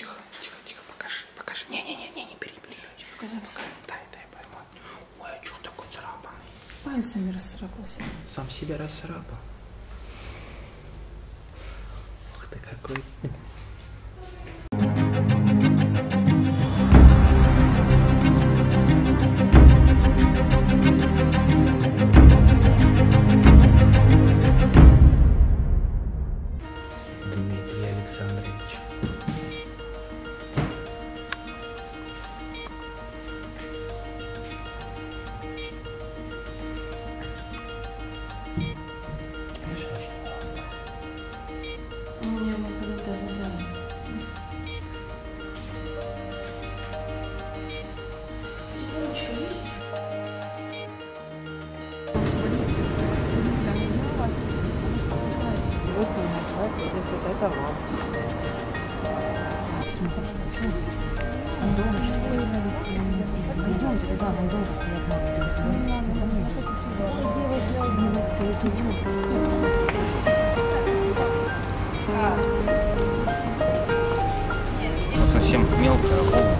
тихо, тихо, тихо, покажи, покажи. Не-не-не, не перебежи. Покажи, покажи. Дай, дай, пойму. Ой, а что он такой царапанный? Пальцами расцарапался. Сам себя расцарапал. Ух ты какой. Совсем мелкая голая.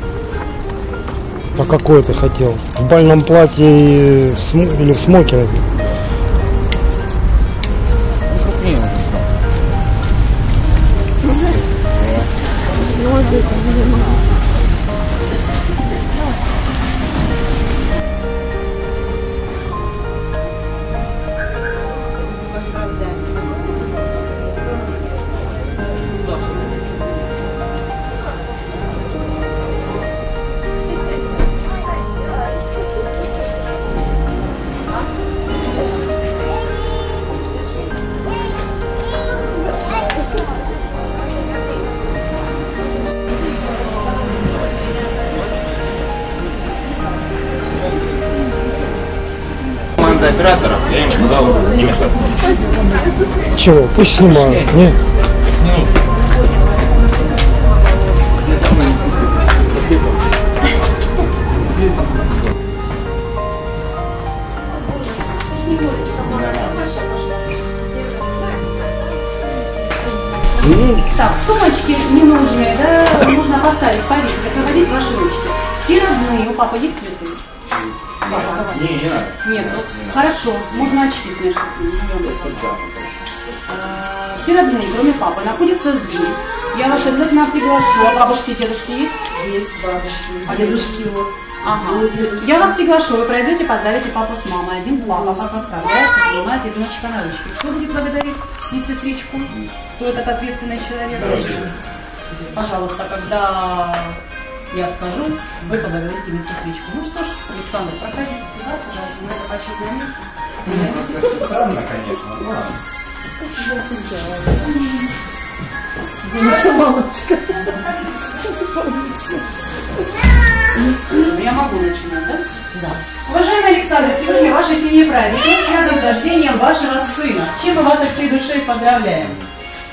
А какой ты хотел? В бальном платье или в смокинге? Операторов, я им сказал не мешаться. Чего? Пусть снимают. Не? Так, сумочки ненужные, да, нужно поставить, повесить, освободить ваши ручки. Все родные, у папы есть Нет, ну, хорошо, можно очки снять, чтобы Все родные, кроме папы, находятся здесь. Я вас обязательно приглашу. А бабушки и дедушки есть? Есть бабушки. А дедушки вот? Ага. Я вас приглашу, вы пройдете, поздравите папу с мамой. Один папа, папа оставляется, принимает ребеночка на ручки. Кто будет благодарить сестричку? Кто этот ответственный человек? Пожалуйста, когда я скажу, вы поблагодарите медсестричку. Ну что ж, Александр, проходите сюда, пожалуйста, на это почетное место. Странно, конечно, но. Наша мамочка. Я могу начинать, да? Да. Уважаемый Александр, сегодня вашей семье праздник. Связан с рождением вашего сына. Чем мы вас от всей души поздравляем.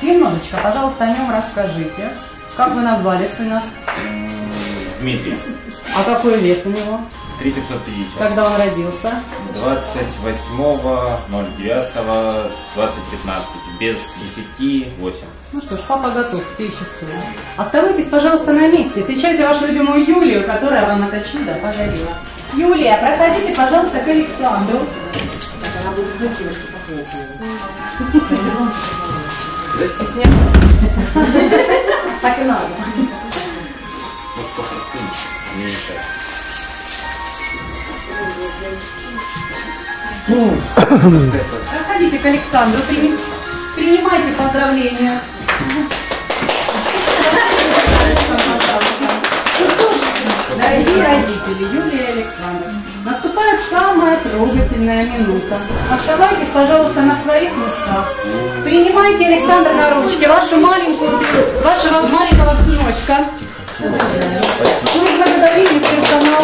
Немножечко, пожалуйста, о нем расскажите. Как вы назвали сына? Дмитрий, А какой вес у него? 3550. Когда он родился? 28.09.2015. Без 10, 8. Ну что ж, папа готов к встрече с сыном. Оставайтесь, пожалуйста, на месте. Встречайте вашу любимую Юлию, которая вам это чудо подарила. Юлия, проходите, пожалуйста, к Александру. Так и надо. Вот попросту не мешает. Проходите к Александру, принимайте поздравления. Дорогие родители, Юлия и Александр, наступает самая трогательная минута. Оставайтесь, пожалуйста, на своих местах. Принимайте, Александр, на ручки вашу маленькую, вашего маленького сыночка. Мы благодарим персонал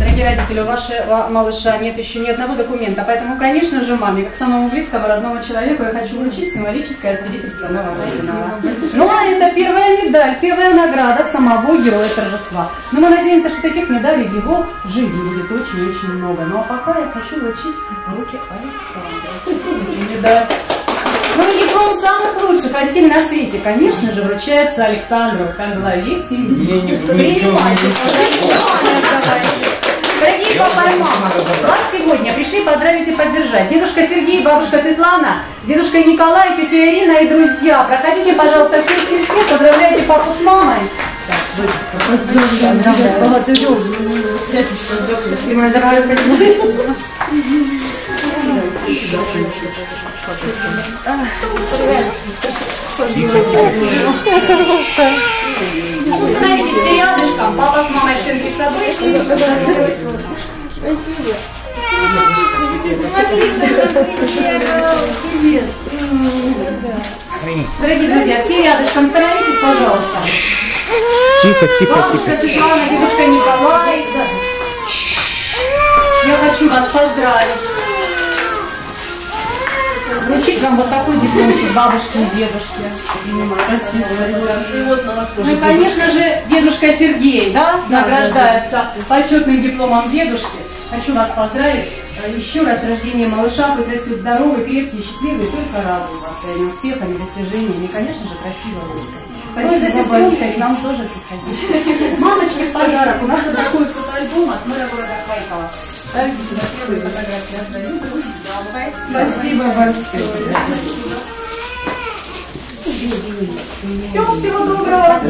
Дорогие родители, у вашего малыша нет еще ни одного документа, поэтому, конечно же, маме, как самому близкому родному человеку, я хочу вручить символическое свидетельство моего оригинала. Ну, а это первая медаль, первая награда самого героя торжества. Но мы надеемся, что таких медалей в его жизни будет очень-очень много. Ну, а пока я хочу вручить руки Александра. Медаль. Ну, и диплом самых лучших руководитель на свете, конечно же, вручается Александру, как главе семьи. Принимайте. Дорогие папа и мама, вас сегодня пришли поздравить и поддержать. Дедушка Сергей, бабушка Светлана, дедушка Николай, тетя Ирина и друзья. Проходите, пожалуйста, все, все, все, поздравляйте папу с мамой. Становитесь рядышком, папа с мамой стенки с собой. Дорогие друзья, все рядышком становитесь, пожалуйста. Тихо, тихо, Бабушка тихо. Светлана, дедушка Николай. Я хочу вас поздравить. Вам вот такой дипломчик бабушки и дедушки. Спасибо. Ну и, конечно же, дедушка Сергей, да, награждается почетным дипломом дедушки. Хочу вас поздравить. Э, Еще раз с рождением малыша, пусть здоровый, крепкий, счастливый, только радует вас своими успехами, достижениями и, конечно же, красивой улыбкой. Ну и за сестренкой к нам тоже приходите. Мамочки подарок. У нас вот такой фотоальбом от мэра города Харькова. Ставите сюда первые фотографии. Отдаю. Спасибо большое. Всего, всего доброго.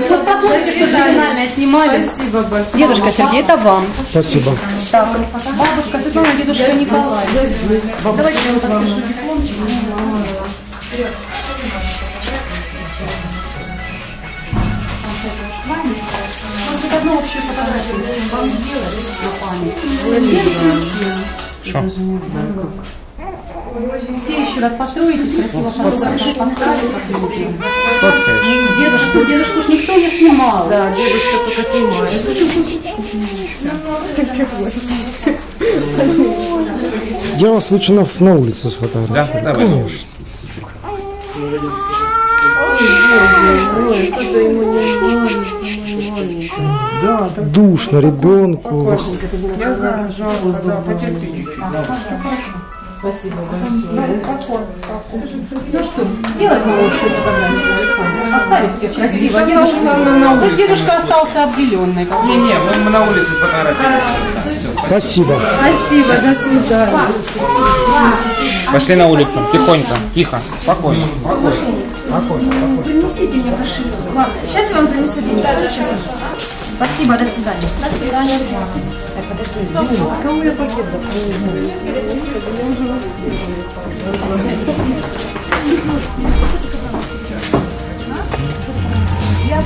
Что финальное снимали. Спасибо большое. Дедушка Сергей, это вам. Спасибо. Так, бабушка Светлана, дедушка Николай. Давайте я вам подпишу дипломчик. Одну общую фотографию будем вам сделать на память. Что? Все еще раз построитесь, красиво фотографию поставить. Дедушку, дедушку ж никто не снимал. Да, дедушка только снимает. Я вас лучше на, на улице сфотографирую. Да, давай. Конечно. Ой, что-то ему не. Да, душно ребенку. Я знаю, жарко, да, потерпи чуть-чуть. Спасибо большое. Ну что, сделать нам общую фотографию? Оставить все красиво. Дедушка Дедушка, на- на улице. Дедушка остался обделенный. как Не-не, мы, мы на улице сфотографируем. Спасибо. Спасибо, до свидания. Пошли на улицу, тихонько, тихо, спокойно, спокойно. Принесите мне кошелек. Ладно, сейчас я вам занесу деньги. Сейчас. Спасибо, до свидания. До свидания, Светлана. Э, подожди, Дима, кому я пакет закрою? Я